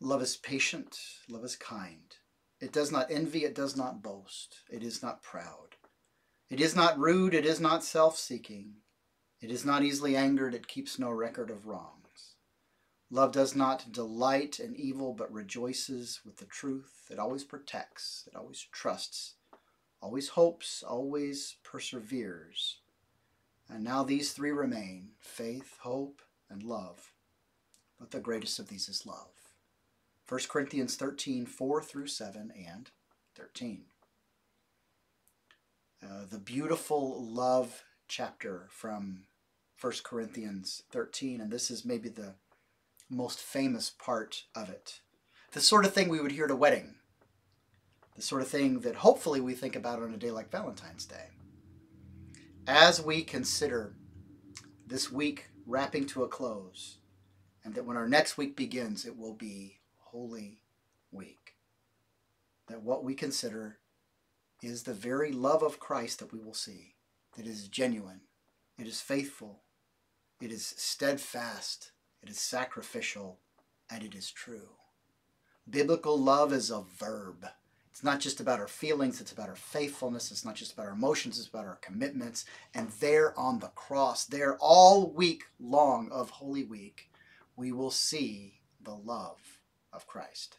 Love is patient, love is kind. It does not envy, it does not boast, it is not proud. It is not rude, it is not self seeking. It is not easily angered, it keeps no record of wrongs. Love does not delight in evil, but rejoices with the truth. It always protects, it always trusts, always hopes, always perseveres. And now these three remain faith, hope, and love. But the greatest of these is love. 1 Corinthians 13, 4 through 7 and 13. Uh, the beautiful love chapter from 1 Corinthians 13, and this is maybe the most famous part of it. The sort of thing we would hear at a wedding, the sort of thing that hopefully we think about on a day like Valentine's Day. As we consider this week wrapping to a close, and that when our next week begins, it will be Holy Week. That what we consider is the very love of Christ that we will see, that is genuine, it is faithful, it is steadfast, it is sacrificial, and it is true. Biblical love is a verb. It's not just about our feelings, it's about our faithfulness, it's not just about our emotions, it's about our commitments. And there on the cross, there all week long of Holy Week, we will see the love of Christ.